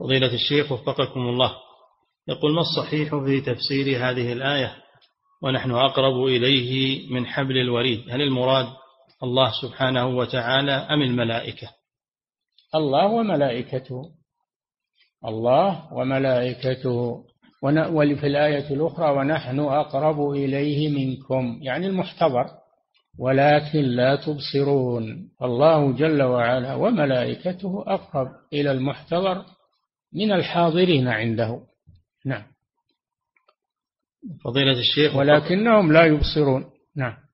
فضيلة الشيخ وفقكم الله. يقول ما الصحيح في تفسير هذه الآية؟ ونحن أقرب إليه من حبل الوريد. هل المراد الله سبحانه وتعالى أم الملائكة؟ الله وملائكته. الله وملائكته. وفي الآية الأخرى ونحن أقرب إليه منكم. يعني المحتضر. ولكن لا تبصرون. الله جل وعلا وملائكته أقرب إلى المحتضر. من الحاضرين عنده. نعم. فضيلة الشيخ ولكنهم لا يبصرون. نعم.